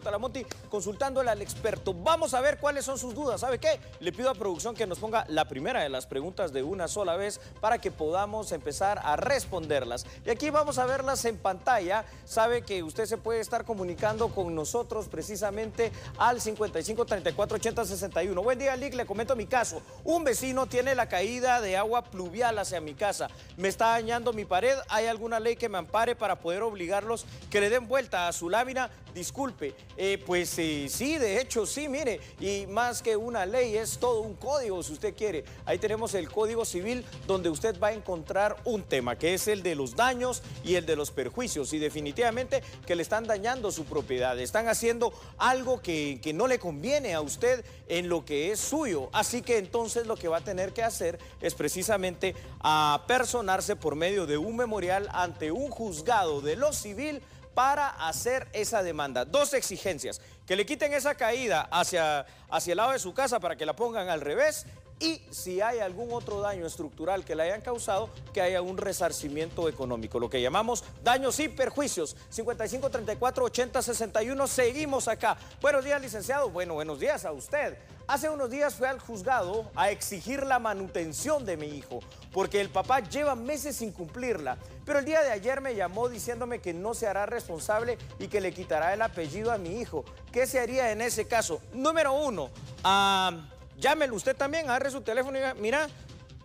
Talamonti consultándole al experto. Vamos a ver cuáles son sus dudas. ¿Sabe qué? Le pido a producción que nos ponga la primera de las preguntas de una sola vez para que podamos empezar a responderlas. Y aquí vamos a verlas en pantalla. Sabe que usted se puede estar comunicando con nosotros precisamente al 55 34 80 61. Buen día, Lick. Le comento mi caso. Un vecino tiene la caída de agua pluvial hacia mi casa. Me está dañando mi pared. ¿Hay alguna ley que me ampare para poder obligarlos que le den vuelta a su lámina? Disculpe, eh, pues eh, sí, de hecho sí, mire, y más que una ley es todo un código si usted quiere. Ahí tenemos el Código Civil donde usted va a encontrar un tema que es el de los daños y el de los perjuicios y definitivamente que le están dañando su propiedad, están haciendo algo que, que no le conviene a usted en lo que es suyo. Así que entonces lo que va a tener que hacer es precisamente apersonarse por medio de un memorial ante un juzgado de lo civil para hacer esa demanda. Dos exigencias, que le quiten esa caída hacia, hacia el lado de su casa para que la pongan al revés y si hay algún otro daño estructural que le hayan causado, que haya un resarcimiento económico, lo que llamamos daños y perjuicios. 55 34 80 61, seguimos acá. Buenos días, licenciado. Bueno, buenos días a usted. Hace unos días fui al juzgado a exigir la manutención de mi hijo, porque el papá lleva meses sin cumplirla. Pero el día de ayer me llamó diciéndome que no se hará responsable y que le quitará el apellido a mi hijo. ¿Qué se haría en ese caso? Número uno, ah, llámelo usted también, agarre su teléfono y diga, mira,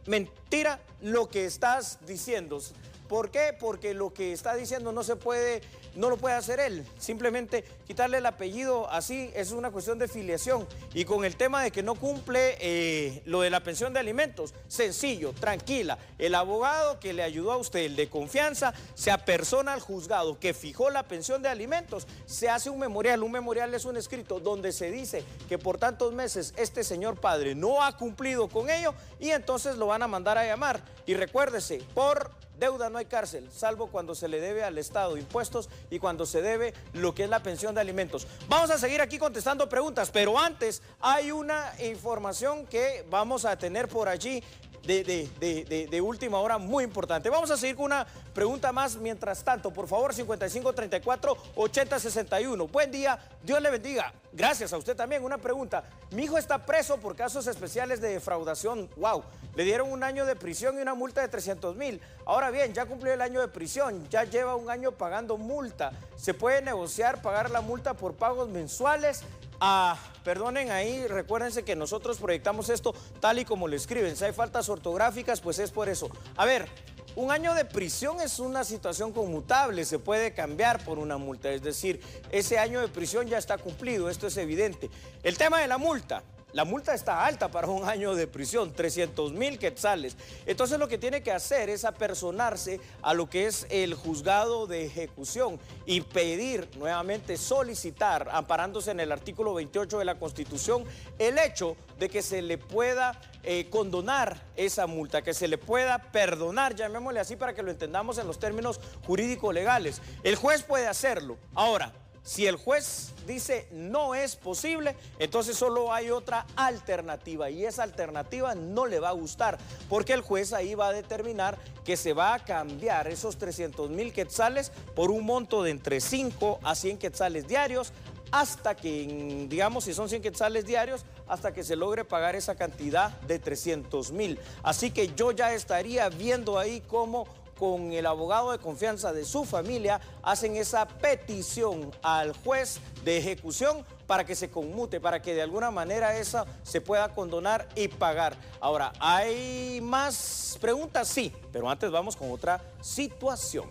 mentira lo que estás diciendo. ¿Por qué? Porque lo que está diciendo no se puede, no lo puede hacer él. Simplemente quitarle el apellido así es una cuestión de filiación. Y con el tema de que no cumple eh, lo de la pensión de alimentos, sencillo, tranquila. El abogado que le ayudó a usted, el de confianza, se apersona al juzgado que fijó la pensión de alimentos. Se hace un memorial. Un memorial es un escrito donde se dice que por tantos meses este señor padre no ha cumplido con ello y entonces lo van a mandar a llamar. Y recuérdese, por Deuda no hay cárcel, salvo cuando se le debe al Estado impuestos y cuando se debe lo que es la pensión de alimentos. Vamos a seguir aquí contestando preguntas, pero antes hay una información que vamos a tener por allí de, última hora muy importante. Vamos a seguir con una pregunta más mientras tanto. Por favor, 5534-8061. Buen día, Dios le bendiga. Gracias a usted también. Una pregunta. Mi hijo está preso por casos especiales de defraudación. Wow. Le dieron un año de prisión y una multa de 300 mil. Ahora bien, ya cumplió el año de prisión. Ya lleva un año pagando multa. ¿Se puede negociar pagar la multa por pagos mensuales? Ah, perdonen ahí, recuérdense que nosotros proyectamos esto tal y como lo escriben. Si hay faltas ortográficas, pues es por eso. A ver, un año de prisión es una situación conmutable, se puede cambiar por una multa, es decir, ese año de prisión ya está cumplido, esto es evidente. El tema de la multa, la multa está alta para un año de prisión, 300 mil quetzales. Entonces lo que tiene que hacer es apersonarse a lo que es el juzgado de ejecución y pedir nuevamente, solicitar, amparándose en el artículo 28 de la Constitución, el hecho de que se le pueda eh, condonar esa multa, que se le pueda perdonar, llamémosle así para que lo entendamos en los términos jurídico-legales. El juez puede hacerlo. Ahora, si el juez dice no es posible, entonces solo hay otra alternativa y esa alternativa no le va a gustar porque el juez ahí va a determinar que se va a cambiar esos 300 mil quetzales por un monto de entre 5 a 100 quetzales diarios hasta que, digamos, si son 100 quetzales diarios, hasta que se logre pagar esa cantidad de 300 mil. Así que yo ya estaría viendo ahí cómo con el abogado de confianza de su familia, hacen esa petición al juez de ejecución para que se conmute, para que de alguna manera esa se pueda condonar y pagar. Ahora, ¿hay más preguntas? Sí, pero antes vamos con otra situación.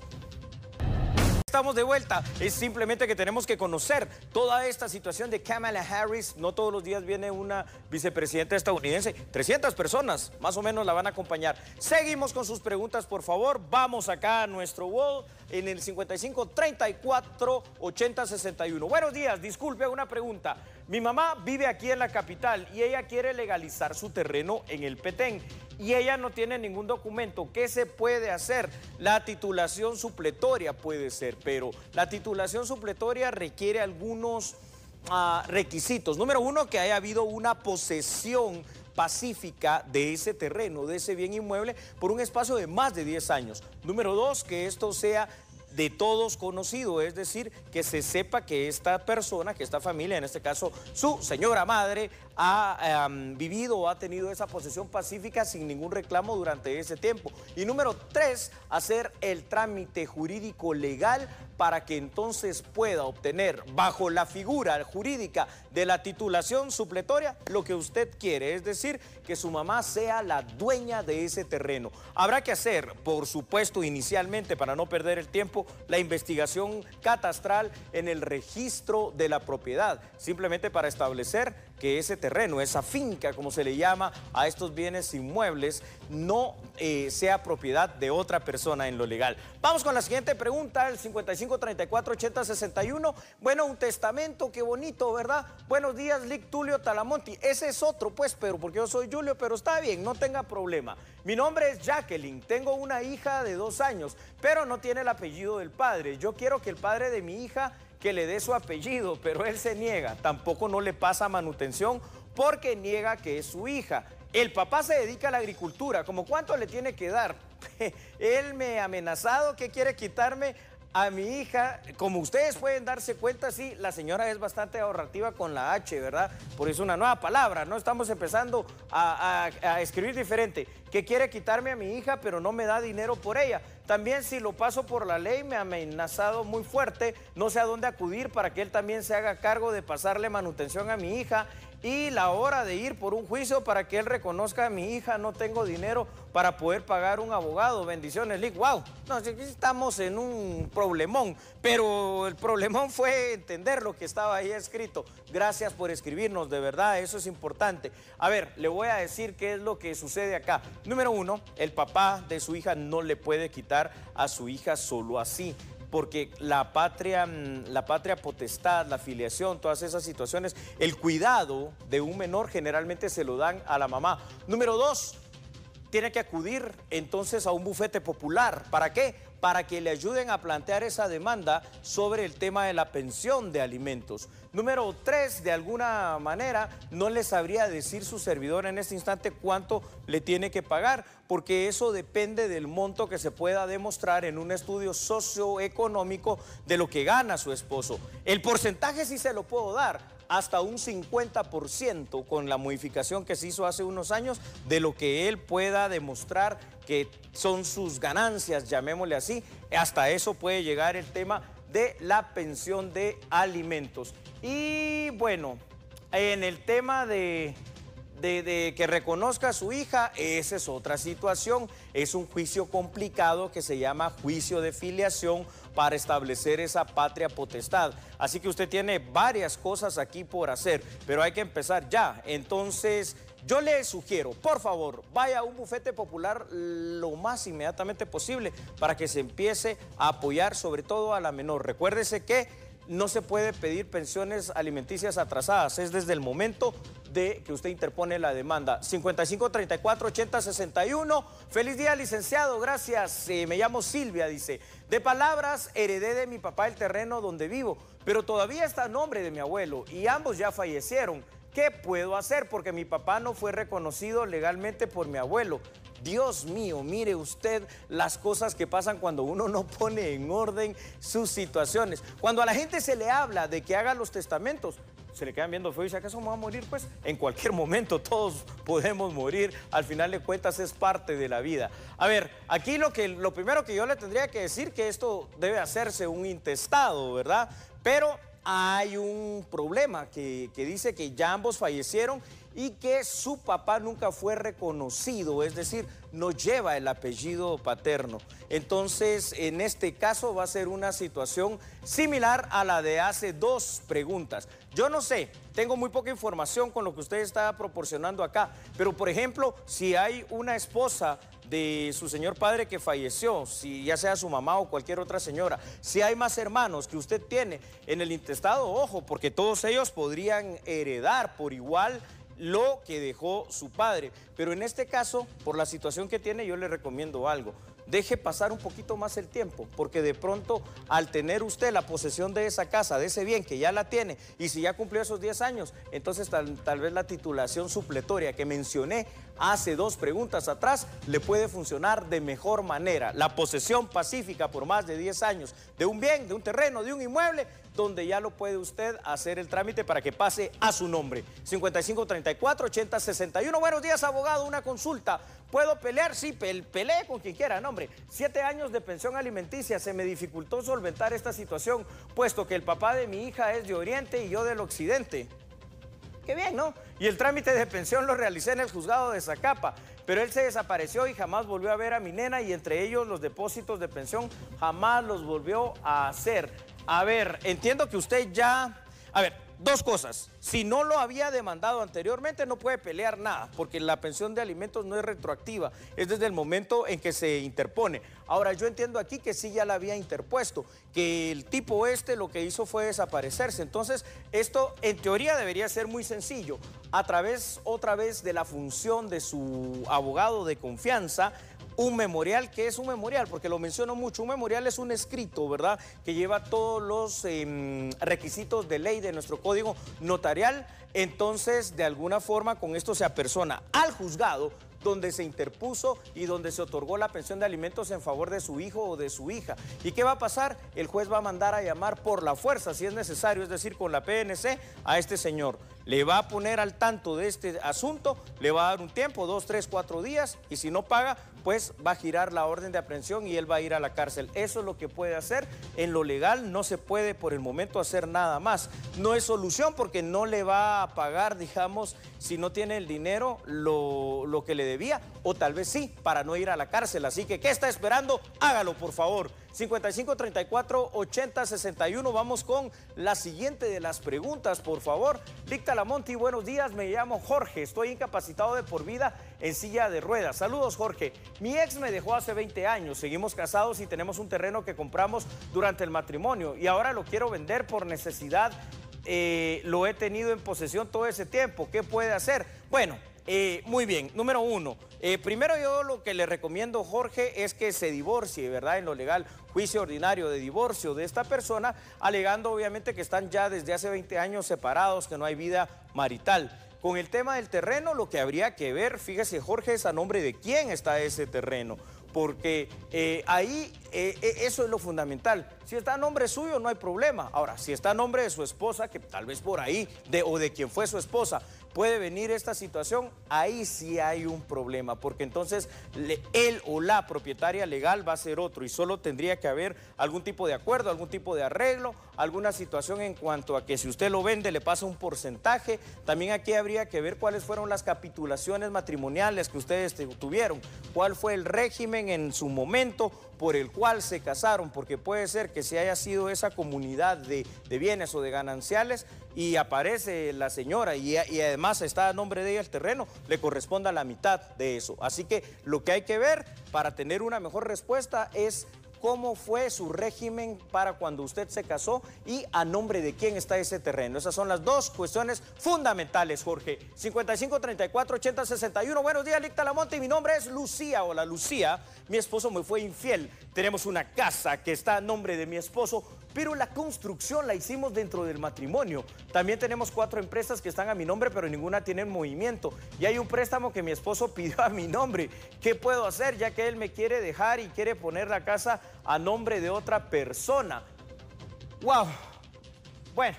Estamos de vuelta. Es simplemente que tenemos que conocer toda esta situación de Kamala Harris. No todos los días viene una vicepresidenta estadounidense. 300 personas más o menos la van a acompañar. Seguimos con sus preguntas, por favor. Vamos acá a nuestro wall en el 55 34 80 61. Buenos días, disculpe una pregunta. Mi mamá vive aquí en la capital y ella quiere legalizar su terreno en el Petén y ella no tiene ningún documento. ¿Qué se puede hacer? La titulación supletoria puede ser, pero la titulación supletoria requiere algunos ah, requisitos. Número uno, que haya habido una posesión pacífica de ese terreno, de ese bien inmueble, por un espacio de más de 10 años. Número dos, que esto sea de todos conocido, es decir, que se sepa que esta persona, que esta familia, en este caso su señora madre, ha vivido o ha tenido esa posesión pacífica sin ningún reclamo durante ese tiempo. Y número tres, hacer el trámite jurídico legal para que entonces pueda obtener bajo la figura jurídica de la titulación supletoria lo que usted quiere, es decir, que su mamá sea la dueña de ese terreno. Habrá que hacer, por supuesto, inicialmente, para no perder el tiempo, la investigación catastral en el registro de la propiedad, simplemente para establecer que ese terreno, esa finca, como se le llama a estos bienes inmuebles, no eh, sea propiedad de otra persona en lo legal. Vamos con la siguiente pregunta, el 55 34 80 61. Bueno, un testamento, qué bonito, ¿verdad? Buenos días, Lic Tulio Talamonti. Ese es otro, pues, pero porque yo soy Julio, pero está bien, no tenga problema. Mi nombre es Jacqueline, tengo una hija de dos años, pero no tiene el apellido del padre. Yo quiero que el padre de mi hija que le dé su apellido, pero él se niega. Tampoco no le pasa manutención porque niega que es su hija. El papá se dedica a la agricultura, ¿como cuánto le tiene que dar? él me ha amenazado que quiere quitarme a mi hija, como ustedes pueden darse cuenta, sí, la señora es bastante ahorrativa con la H, ¿verdad? Por eso una nueva palabra, no estamos empezando a, a, escribir diferente, que quiere quitarme a mi hija, pero no me da dinero por ella. También si lo paso por la ley, me ha amenazado muy fuerte, no sé a dónde acudir para que él también se haga cargo de pasarle manutención a mi hija y la hora de ir por un juicio para que él reconozca a mi hija, no tengo dinero para poder pagar un abogado. Bendiciones, Lick. Wow, no, estamos en un problemón, pero el problemón fue entender lo que estaba ahí escrito. Gracias por escribirnos, de verdad, eso es importante. A ver, le voy a decir qué es lo que sucede acá. Número uno, el papá de su hija no le puede quitar a su hija solo así porque la patria, mm, la patria potestad, la filiación, todas esas situaciones, el cuidado de un menor generalmente se lo dan a la mamá. Número dos, tiene que acudir entonces a un bufete popular. ¿Para qué? Para que le ayuden a plantear esa demanda sobre el tema de la pensión de alimentos. Número tres, de alguna manera, no le sabría decir su servidor en este instante cuánto le tiene que pagar, porque eso depende del monto que se pueda demostrar en un estudio socioeconómico de lo que gana su esposo. El porcentaje sí se lo puedo dar, hasta un 50% con la modificación que se hizo hace unos años de lo que él pueda demostrar que son sus ganancias, llamémosle así. Hasta eso puede llegar el tema de la pensión de alimentos. Y bueno, en el tema de, de, que reconozca a su hija, esa es otra situación. Es un juicio complicado que se llama juicio de filiación para establecer esa patria potestad. Así que usted tiene varias cosas aquí por hacer, pero hay que empezar ya. Entonces, yo le sugiero, por favor, vaya a un bufete popular lo más inmediatamente posible para que se empiece a apoyar sobre todo a la menor. Recuérdese que no se puede pedir pensiones alimenticias atrasadas, es desde el momento de que usted interpone la demanda. 55 34 80 61. Feliz día, licenciado. Gracias. Eh, me llamo Silvia, dice. De palabras, heredé de mi papá el terreno donde vivo, pero todavía está a nombre de mi abuelo y ambos ya fallecieron. ¿Qué puedo hacer? Porque mi papá no fue reconocido legalmente por mi abuelo. Dios mío, mire usted las cosas que pasan cuando uno no pone en orden sus situaciones. Cuando a la gente se le habla de que haga los testamentos, se le quedan viendo feo y dice, ¿acaso me va a morir? Pues en cualquier momento todos podemos morir. Al final de cuentas es parte de la vida. A ver, aquí lo, que, lo primero que yo le tendría que decir que esto debe hacerse un intestado, ¿verdad? Pero hay un problema que, que dice que ya ambos fallecieron y que su papá nunca fue reconocido, es decir, no lleva el apellido paterno. Entonces, en este caso va a ser una situación similar a la de hace dos preguntas. Yo no sé, tengo muy poca información con lo que usted está proporcionando acá, pero por ejemplo, si hay una esposa de su señor padre que falleció, si ya sea su mamá o cualquier otra señora, si hay más hermanos que usted tiene en el intestado, ojo, porque todos ellos podrían heredar por igual lo que dejó su padre. Pero en este caso, por la situación que tiene, yo le recomiendo algo. deje pasar un poquito más el tiempo, porque de pronto al tener usted la posesión de esa casa, de ese bien que ya la tiene, y si ya cumplió esos 10 años, entonces tal, tal vez la titulación supletoria que mencioné hace dos preguntas atrás le puede funcionar de mejor manera. La posesión pacífica por más de 10 años de un bien, de un terreno, de un inmueble, donde ya lo puede usted hacer el trámite para que pase a su nombre. 5534 8061. Buenos días, abogado. Una consulta. ¿Puedo pelear? Sí, peleé con quien quiera, no, hombre. Siete años de pensión alimenticia. Se me dificultó solventar esta situación, puesto que el papá de mi hija es de Oriente y yo del Occidente. Qué bien, ¿no? Y el trámite de pensión lo realicé en el juzgado de Zacapa, pero él se desapareció y jamás volvió a ver a mi nena y entre ellos los depósitos de pensión jamás los volvió a hacer. A ver, entiendo que usted ya... A ver, Dos cosas, si no lo había demandado anteriormente no puede pelear nada, porque la pensión de alimentos no es retroactiva, es desde el momento en que se interpone. Ahora yo entiendo aquí que sí ya la había interpuesto, que el tipo este lo que hizo fue desaparecerse, entonces esto en teoría debería ser muy sencillo, a través otra vez de la función de su abogado de confianza, un memorial. ¿Qué es un memorial? Porque lo menciono mucho. Un memorial es un escrito, ¿verdad? Que lleva todos los em, requisitos de ley de nuestro código notarial. Entonces, de alguna forma, con esto se apersona al juzgado donde se interpuso y donde se otorgó la pensión de alimentos en favor de su hijo o de su hija. ¿Y qué va a pasar? El juez va a mandar a llamar por la fuerza, si es necesario, es decir, con la PNC, a este señor. Le va a poner al tanto de este asunto, le va a dar un tiempo, dos, tres, cuatro días, y si no paga, pues va a girar la orden de aprehensión y él va a ir a la cárcel. Eso es lo que puede hacer. En lo legal no se puede por el momento hacer nada más. No es solución porque no le va a pagar, digamos, si no tiene el dinero, lo, lo que le debía, o tal vez sí, para no ir a la cárcel. Así que, ¿qué está esperando? Hágalo, por favor. 55 34 80 61. Vamos con la siguiente de las preguntas, por favor. Dicta la Monti, buenos días. Me llamo Jorge. Estoy incapacitado de por vida en silla de ruedas. Saludos, Jorge. Mi ex me dejó hace 20 años. Seguimos casados y tenemos un terreno que compramos durante el matrimonio y ahora lo quiero vender por necesidad. Eh, lo he tenido en posesión todo ese tiempo. ¿Qué puede hacer? Bueno, eh, muy bien, número uno. Eh, primero yo lo que le recomiendo, Jorge, es que se divorcie, ¿verdad? En lo legal, juicio ordinario de divorcio de esta persona, alegando obviamente que están ya desde hace 20 años separados, que no hay vida marital. Con el tema del terreno, lo que habría que ver, fíjese Jorge, es a nombre de quién está ese terreno porque eh, ahí eso es lo fundamental. Si está a nombre suyo, no hay problema. Ahora, si está a nombre de su esposa, que tal vez por ahí, de, o de quien fue su esposa, puede venir esta situación, ahí sí hay un problema, porque entonces él o la propietaria legal va a ser otro y solo tendría que haber algún tipo de acuerdo, algún tipo de arreglo, alguna situación en cuanto a que si usted lo vende le pasa un porcentaje. También aquí habría que ver cuáles fueron las capitulaciones matrimoniales que ustedes tuvieron, cuál fue el régimen en su momento por el cual se casaron, porque puede ser que se haya sido esa comunidad de, bienes o de gananciales y aparece la señora y, y, además está a nombre de ella el terreno, le corresponda la mitad de eso. Así que lo que hay que ver para tener una mejor respuesta es cómo fue su régimen para cuando usted se casó y a nombre de quién está ese terreno. Esas son las dos cuestiones fundamentales, Jorge. 55 34 80 61. Buenos días, Licta Lamonte. Mi nombre es Lucía. Hola, Lucía. Mi esposo me fue infiel. Tenemos una casa que está a nombre de mi esposo pero la construcción la hicimos dentro del matrimonio. También tenemos cuatro empresas que están a mi nombre, pero ninguna tiene movimiento. Y hay un préstamo que mi esposo pidió a mi nombre. ¿Qué puedo hacer ya que él me quiere dejar y quiere poner la casa a nombre de otra persona? ¡Wow! Bueno,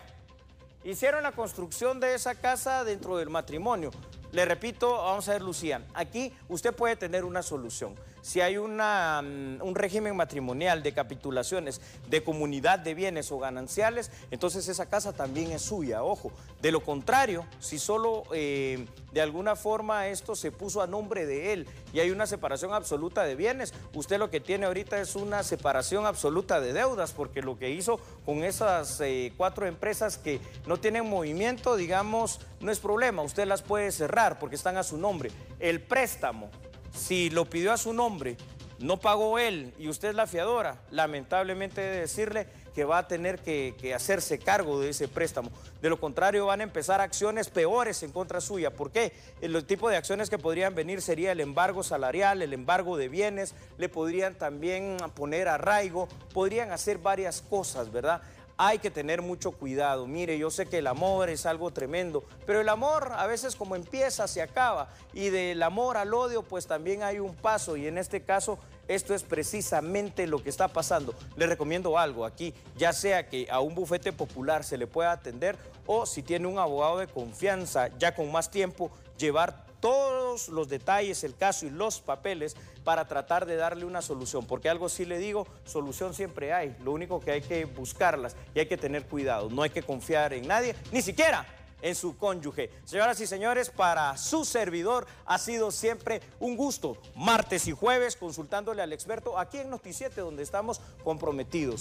hicieron la construcción de esa casa dentro del matrimonio. Le repito, vamos a ver, Lucía, aquí usted puede tener una solución si hay una, mm, un régimen matrimonial de capitulaciones de comunidad de bienes o gananciales, entonces esa casa también es suya, ojo. De lo contrario, si solo eh, de alguna forma esto se puso a nombre de él y hay una separación absoluta de bienes, usted lo que tiene ahorita es una separación absoluta de deudas, porque lo que hizo con esas eh, cuatro empresas que no tienen movimiento, digamos, no es problema, usted las puede cerrar porque están a su nombre. El préstamo si lo pidió a su nombre, no pagó él y usted es la fiadora, lamentablemente debe decirle que va a tener que, que, hacerse cargo de ese préstamo. De lo contrario, van a empezar acciones peores en contra suya. ¿Por qué? El tipo de acciones que podrían venir sería el embargo salarial, el embargo de bienes, le podrían también poner arraigo, podrían hacer varias cosas, ¿verdad? Hay que tener mucho cuidado. Mire, yo sé que el amor es algo tremendo, pero el amor a veces como empieza, se acaba. Y del amor al odio, pues también hay un paso. Y en este caso, esto es precisamente lo que está pasando. Le recomiendo algo aquí, ya sea que a un bufete popular se le pueda atender o si tiene un abogado de confianza ya con más tiempo, llevar todos los detalles, el caso y los papeles para tratar de darle una solución. Porque algo sí le digo, solución siempre hay. Lo único que hay que buscarlas y hay que tener cuidado. No hay que confiar en nadie, ni siquiera en su cónyuge. Señoras y señores, para su servidor ha sido siempre un gusto. Martes y jueves consultándole al experto aquí en Noticiete, donde estamos comprometidos.